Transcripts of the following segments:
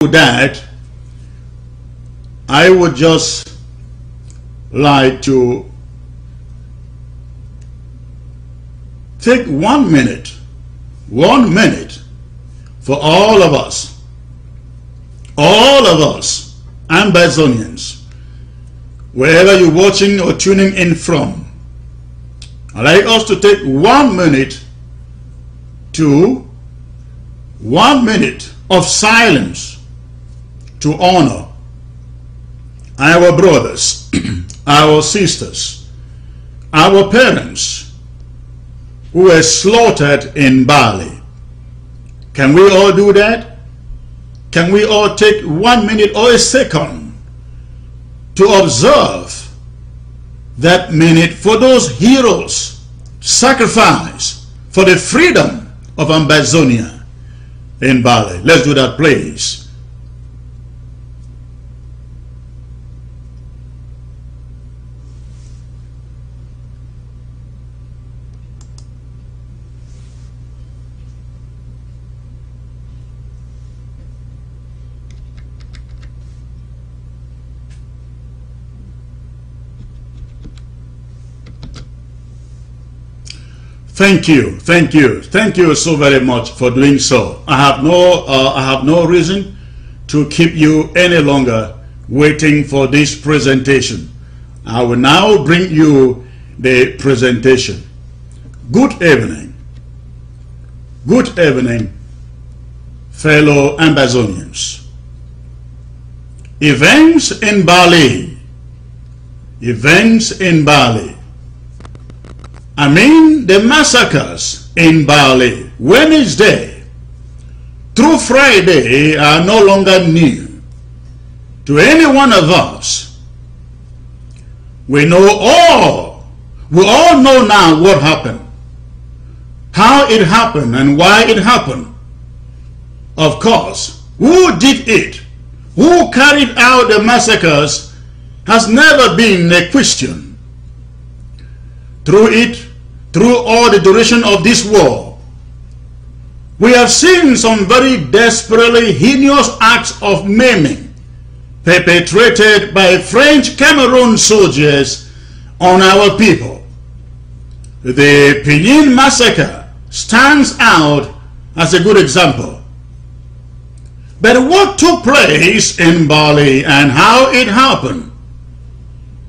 that, I would just like to take one minute, one minute for all of us, all of us, Ambazonians, wherever you're watching or tuning in from. I'd like us to take one minute to one minute of silence to honor our brothers, our sisters, our parents who were slaughtered in Bali. Can we all do that? Can we all take one minute or a second to observe that minute for those heroes sacrificed for the freedom of Ambazonia in Bali? Let's do that, please. Thank you, thank you, thank you so very much for doing so. I have no, uh, I have no reason to keep you any longer waiting for this presentation. I will now bring you the presentation. Good evening. Good evening, fellow Ambazonians. Events in Bali. Events in Bali I mean the massacres in Bali, Wednesday through Friday are no longer new to any one of us. We know all, we all know now what happened, how it happened and why it happened. Of course, who did it, who carried out the massacres has never been a question. Through it, through all the duration of this war, we have seen some very desperately heinous acts of maiming perpetrated by French Cameroon soldiers on our people. The Pinyin massacre stands out as a good example. But what took place in Bali and how it happened,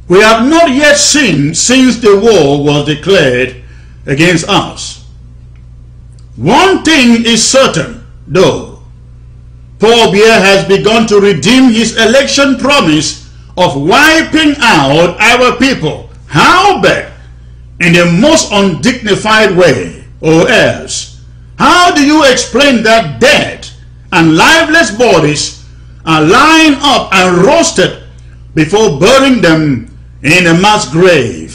we have not yet seen since the war was declared against us. One thing is certain, though. Paul Biya has begun to redeem his election promise of wiping out our people. How bad? In the most undignified way, or else. How do you explain that dead and lifeless bodies are lying up and roasted before burying them in a mass grave?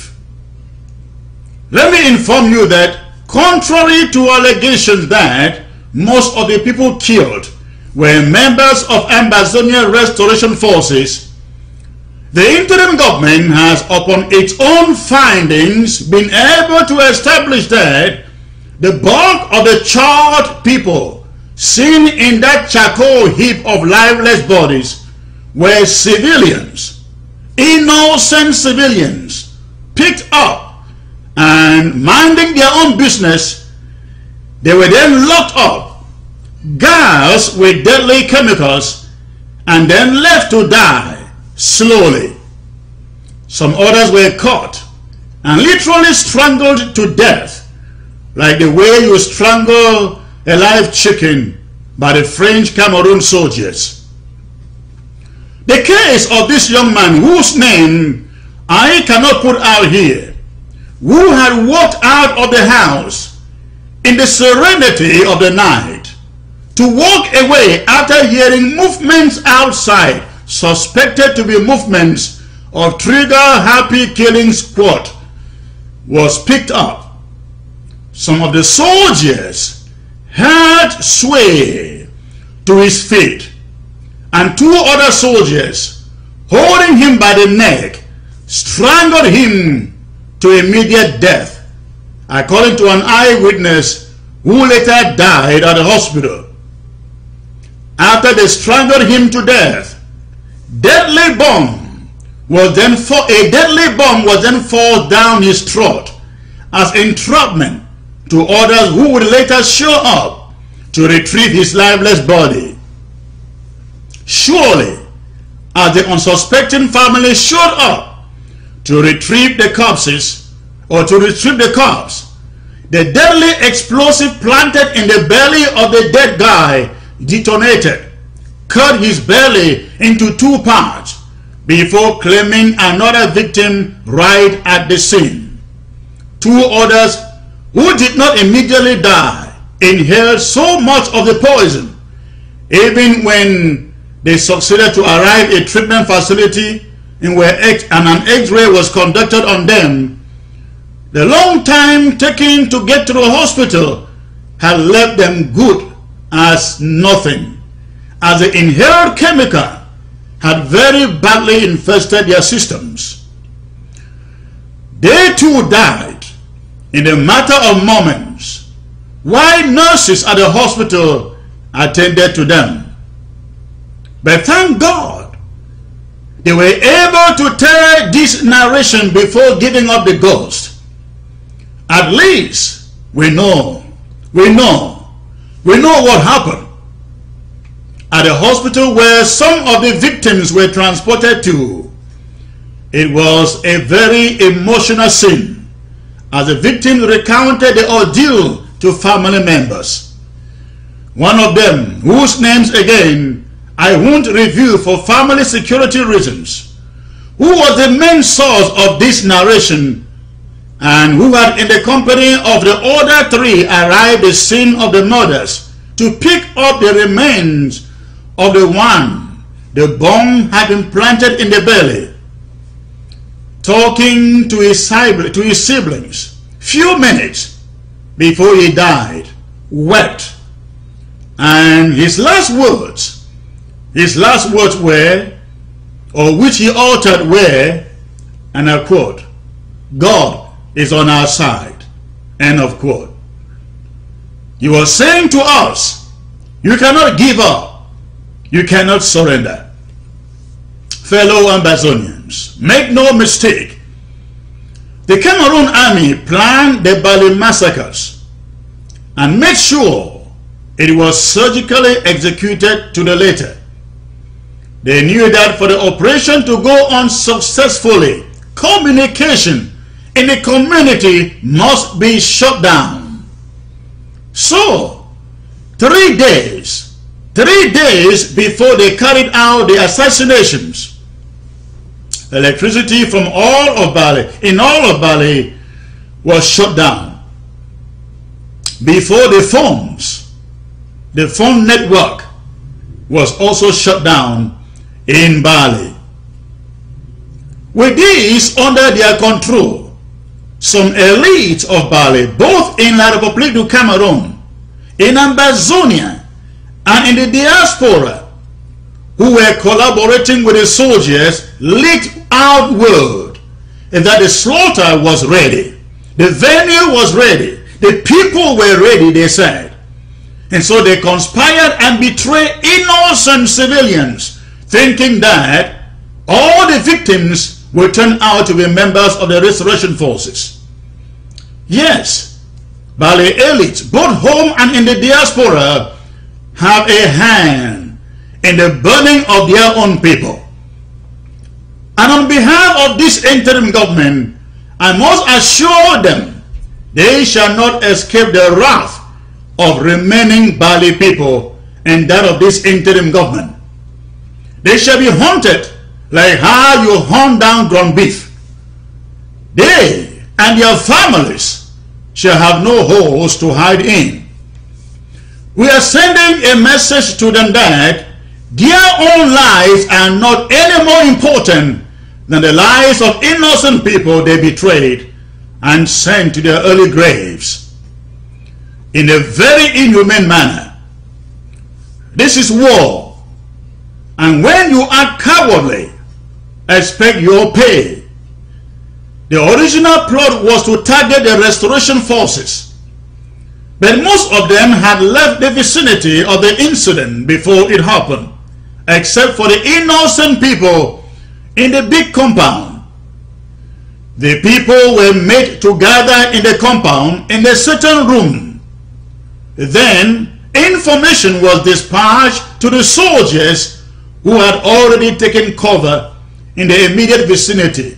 Let me inform you that contrary to allegations that most of the people killed were members of Ambazonia Restoration Forces, the interim government has, upon its own findings, been able to establish that the bulk of the charred people seen in that charcoal heap of lifeless bodies were civilians, innocent civilians, picked up and minding their own business, they were then locked up, gassed with deadly chemicals, and then left to die slowly. Some others were caught and literally strangled to death, like the way you strangle a live chicken by the French Cameroon soldiers. The case of this young man whose name I cannot put out here who had walked out of the house in the serenity of the night to walk away after hearing movements outside suspected to be movements of trigger happy killing squad was picked up. Some of the soldiers had sway to his feet and two other soldiers holding him by the neck strangled him to immediate death, according to an eyewitness who later died at the hospital. after they strangled him to death, deadly bomb was then a deadly bomb was then forced down his throat as entrapment to others who would later show up to retrieve his lifeless body. Surely, as the unsuspecting family showed up to retrieve the corpses or to retrieve the corpse, the deadly explosive planted in the belly of the dead guy detonated, cut his belly into two parts before claiming another victim right at the scene. Two others who did not immediately die inhaled so much of the poison, even when they succeeded to arrive at a treatment facility in where and an x-ray was conducted on them, the long time taken to get to the hospital had left them good as nothing, as the inhaled chemical had very badly infested their systems. They too died in a matter of moments while nurses at the hospital attended to them. But thank God, they were able to tell this narration before giving up the ghost. At least we know, we know, we know what happened. At the hospital where some of the victims were transported to, it was a very emotional scene as the victims recounted the ordeal to family members. One of them, whose names again I won't review for family security reasons, who was the main source of this narration? And who had in the company of the other three arrived the scene of the murders to pick up the remains of the one the bomb had been planted in the belly, talking to his, to his siblings few minutes before he died, wept. And his last words, his last words were, or which he uttered were, and I quote, God is on our side. End of quote. He was saying to us, you cannot give up. You cannot surrender. Fellow Ambazonians, make no mistake. The Cameroon army planned the Bali massacres and made sure it was surgically executed to the letter. They knew that for the operation to go on successfully, communication in the community must be shut down. So, three days, three days before they carried out the assassinations, electricity from all of Bali, in all of Bali, was shut down. Before the phones, the phone network was also shut down in Bali. With this under their control, some elites of Bali, both in La République du Cameroon, in Ambazonia, and in the diaspora, who were collaborating with the soldiers, leaked out word that the slaughter was ready. The venue was ready. The people were ready, they said. And so they conspired and betrayed innocent civilians, thinking that all the victims will turn out to be members of the restoration forces. Yes, Bali elites, both home and in the diaspora, have a hand in the burning of their own people. And on behalf of this interim government, I must assure them they shall not escape the wrath of remaining Bali people and that of this interim government. They shall be hunted like how you hunt down ground beef. They and their families shall have no holes to hide in. We are sending a message to them that their own lives are not any more important than the lives of innocent people they betrayed and sent to their early graves in a very inhumane manner. This is war. And when you act cowardly, expect your pay. The original plot was to target the restoration forces. But most of them had left the vicinity of the incident before it happened, except for the innocent people in the big compound. The people were made to gather in the compound in a certain room. Then information was dispatched to the soldiers who had already taken cover in the immediate vicinity.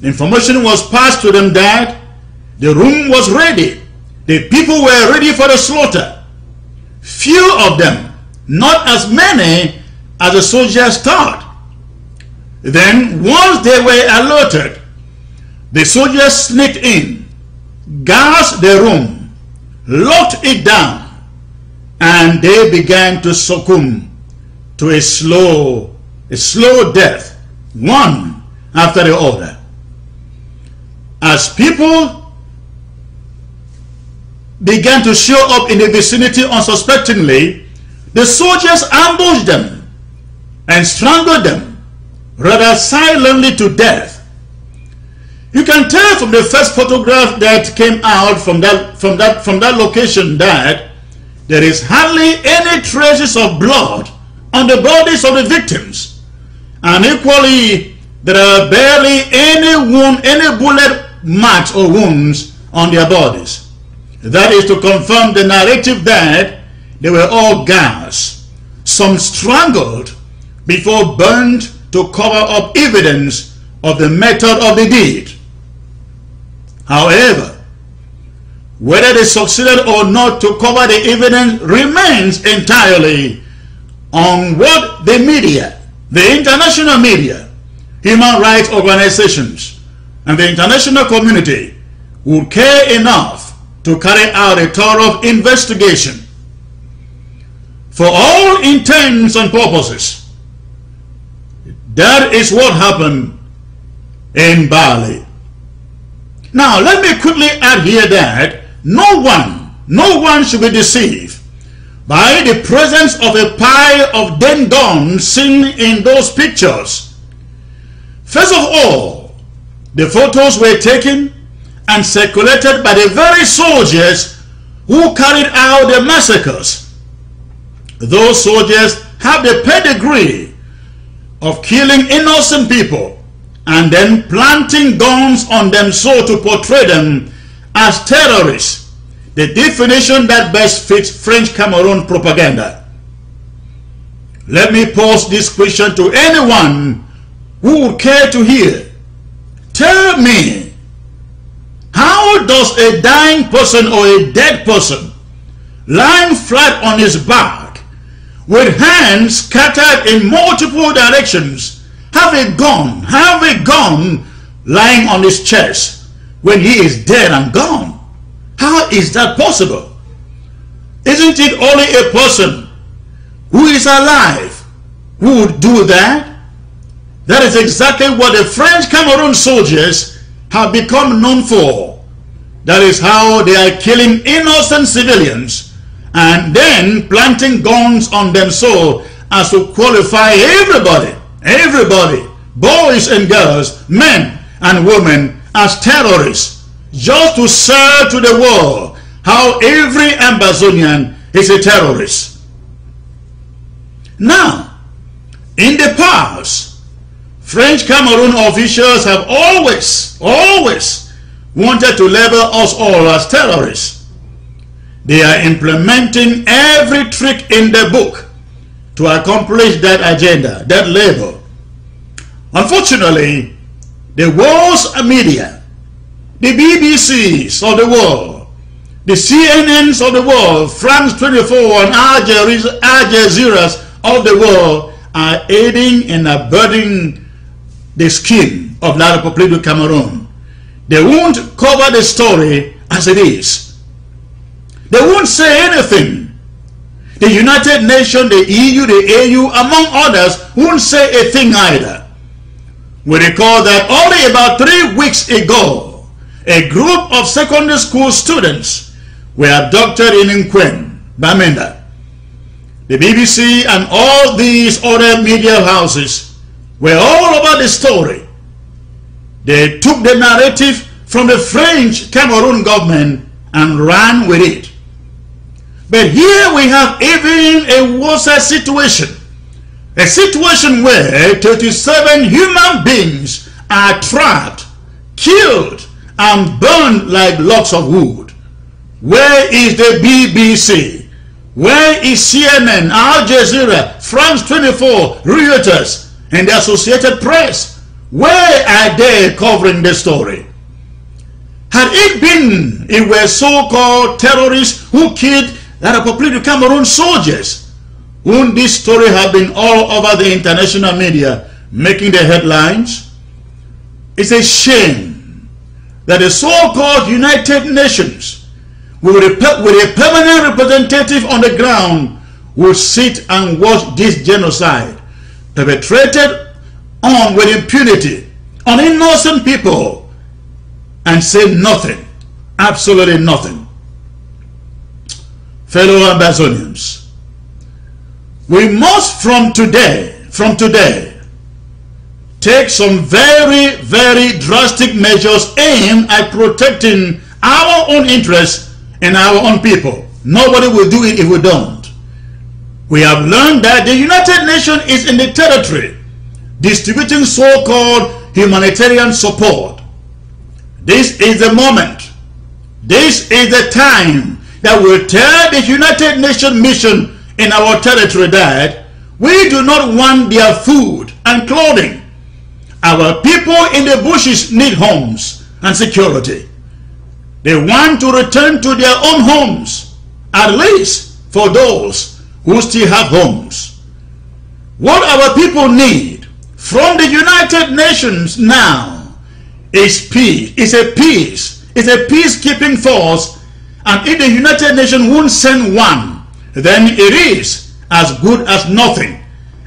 The information was passed to them that the room was ready the people were ready for the slaughter. Few of them, not as many as the soldiers thought. Then, once they were alerted, the soldiers sneaked in, gassed the room, locked it down, and they began to succumb to a slow, a slow death, one after the other. As people began to show up in the vicinity unsuspectingly, the soldiers ambushed them and strangled them, rather silently to death. You can tell from the first photograph that came out from that, from that, from that location that there is hardly any traces of blood on the bodies of the victims. And equally, there are barely any wound, any bullet marks or wounds on their bodies. That is to confirm the narrative that they were all gassed, some strangled before burned to cover up evidence of the method of the deed. However, whether they succeeded or not to cover the evidence remains entirely on what the media, the international media, human rights organizations, and the international community would care enough to carry out a thorough investigation. For all intents and purposes, that is what happened in Bali. Now, let me quickly add here that no one, no one should be deceived by the presence of a pile of dead guns seen in those pictures. First of all, the photos were taken and circulated by the very soldiers who carried out the massacres. Those soldiers have the pedigree of killing innocent people and then planting guns on them so to portray them as terrorists, the definition that best fits French Cameroon propaganda. Let me pose this question to anyone who would care to hear. Tell me how does a dying person or a dead person lying flat on his back with hands scattered in multiple directions have a gun, have a gun lying on his chest when he is dead and gone? How is that possible? Isn't it only a person who is alive who would do that? That is exactly what the French Cameroon soldiers have become known for. That is how they are killing innocent civilians and then planting guns on them so as to qualify everybody, everybody, boys and girls, men and women as terrorists just to serve to the world how every Ambazonian is a terrorist. Now, in the past, French Cameroon officials have always, always wanted to label us all as terrorists. They are implementing every trick in the book to accomplish that agenda, that label. Unfortunately, the world's media, the BBCs of the world, the CNNs of the world, France 24 and Al Jazeera's of the world are aiding and abetting the scheme of La République du Cameroon. They won't cover the story as it is. They won't say anything. The United Nations, the EU, the AU, among others, won't say a thing either. We recall that only about three weeks ago, a group of secondary school students were abducted in Nkwen, Bamenda. The BBC and all these other media houses were all over the story. They took the narrative from the French Cameroon government and ran with it. But here we have even a worse situation. A situation where 37 human beings are trapped, killed, and burned like logs of wood. Where is the BBC? Where is CNN, Al Jazeera, France 24, Reuters, and the Associated Press? Where are they covering the story? Had it been, it were so-called terrorists who killed that Republic of Cameroon soldiers, wouldn't this story have been all over the international media, making the headlines? It's a shame that the so-called United Nations, with a, with a permanent representative on the ground, will sit and watch this genocide perpetrated on with impunity on innocent people and say nothing, absolutely nothing. Fellow Ambazonians, we must from today, from today, take some very, very drastic measures aimed at protecting our own interests and our own people. Nobody will do it if we don't. We have learned that the United Nations is in the territory distributing so-called humanitarian support. This is the moment. This is the time that will tell the United Nations mission in our territory that we do not want their food and clothing. Our people in the bushes need homes and security. They want to return to their own homes, at least for those who still have homes. What our people need from the United Nations now is peace. It's a peace. It's a peacekeeping force. And if the United Nations won't send one, then it is as good as nothing.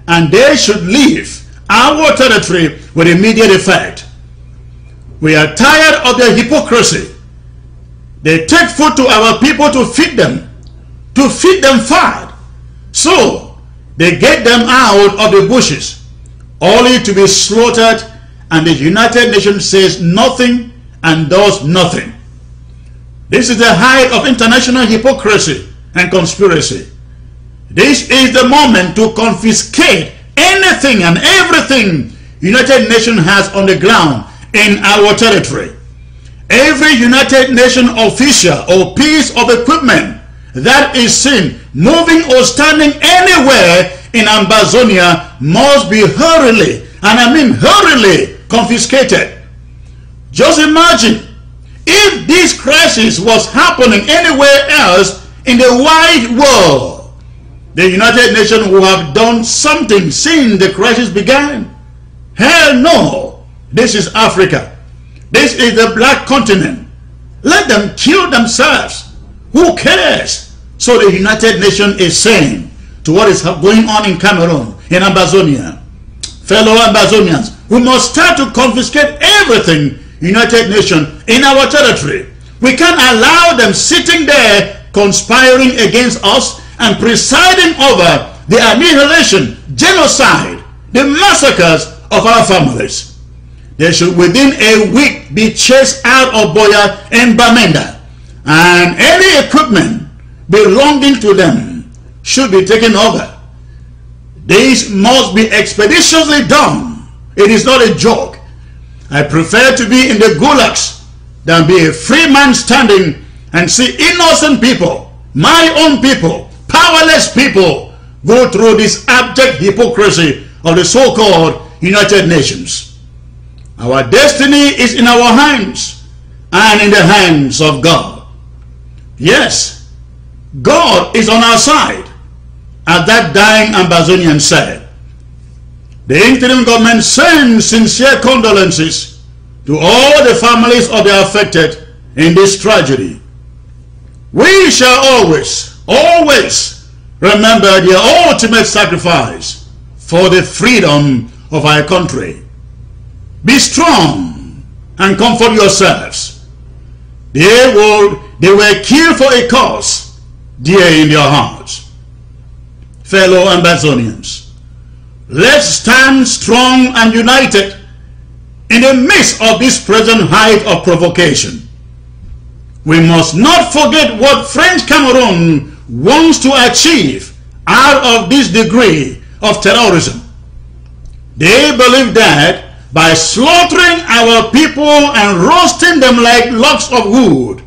And they should leave our territory with immediate effect. We are tired of their hypocrisy. They take food to our people to feed them, to feed them fat. So they get them out of the bushes, only to be slaughtered, and the United Nations says nothing and does nothing. This is the height of international hypocrisy and conspiracy. This is the moment to confiscate anything and everything United Nations has on the ground in our territory. Every United Nations official or piece of equipment that is seen moving or standing anywhere in Ambazonia must be hurriedly, and I mean hurriedly, confiscated. Just imagine if this crisis was happening anywhere else in the wide world the United Nations would have done something since the crisis began. Hell no. This is Africa. This is the black continent. Let them kill themselves. Who cares? So the United Nations is saying to what is going on in Cameroon, in Ambazonia. Fellow Ambazonians, we must start to confiscate everything United Nations in our territory. We can't allow them sitting there conspiring against us and presiding over the annihilation, genocide, the massacres of our families. They should within a week be chased out of Buea and Bamenda and any equipment belonging to them should be taken over. This must be expeditiously done. It is not a joke. I prefer to be in the gulags than be a free man standing and see innocent people, my own people, powerless people go through this abject hypocrisy of the so-called United Nations. Our destiny is in our hands and in the hands of God. Yes, God is on our side, as that dying Ambazonian said. The interim government sends sincere condolences to all the families of the affected in this tragedy. We shall always always remember their ultimate sacrifice for the freedom of our country. Be strong and comfort yourselves. They, will, they were killed for a cause dear in their hearts. Fellow Ambazonians, let's stand strong and united in the midst of this present height of provocation. We must not forget what French Cameroon wants to achieve out of this degree of terrorism. They believe that by slaughtering our people and roasting them like logs of wood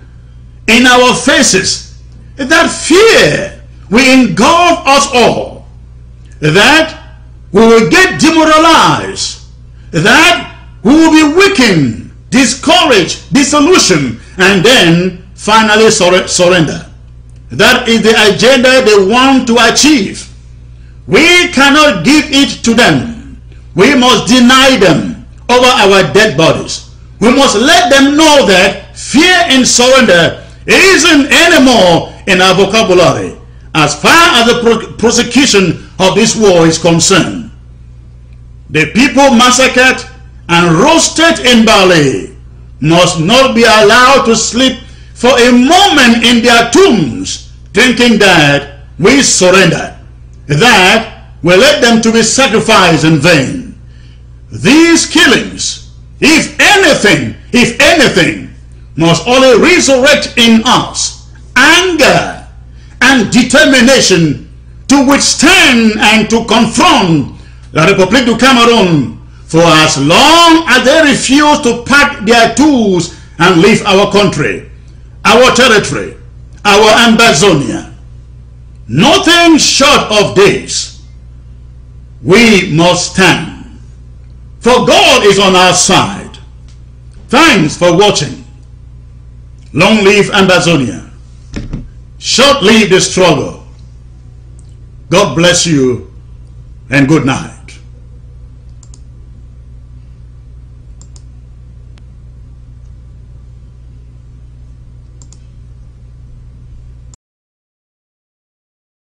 in our faces, that fear will engulf us all, that we will get demoralized, that we will be weakened, discouraged, disillusioned, and then finally sur surrender. That is the agenda they want to achieve. We cannot give it to them. We must deny them over our dead bodies. We must let them know that fear and surrender isn't anymore in our vocabulary as far as the prosecution of this war is concerned. The people massacred and roasted in Bali must not be allowed to sleep for a moment in their tombs thinking that we surrender, that we let them to be sacrificed in vain. These killings, if anything, if anything, must only resurrect in us anger and determination to withstand and to confront the Republic of Cameroon for as long as they refuse to pack their tools and leave our country, our territory, our Ambazonia. Nothing short of this, we must stand. For God is on our side. Thanks for watching. Long live Ambazonia. Short live the struggle. God bless you and good night.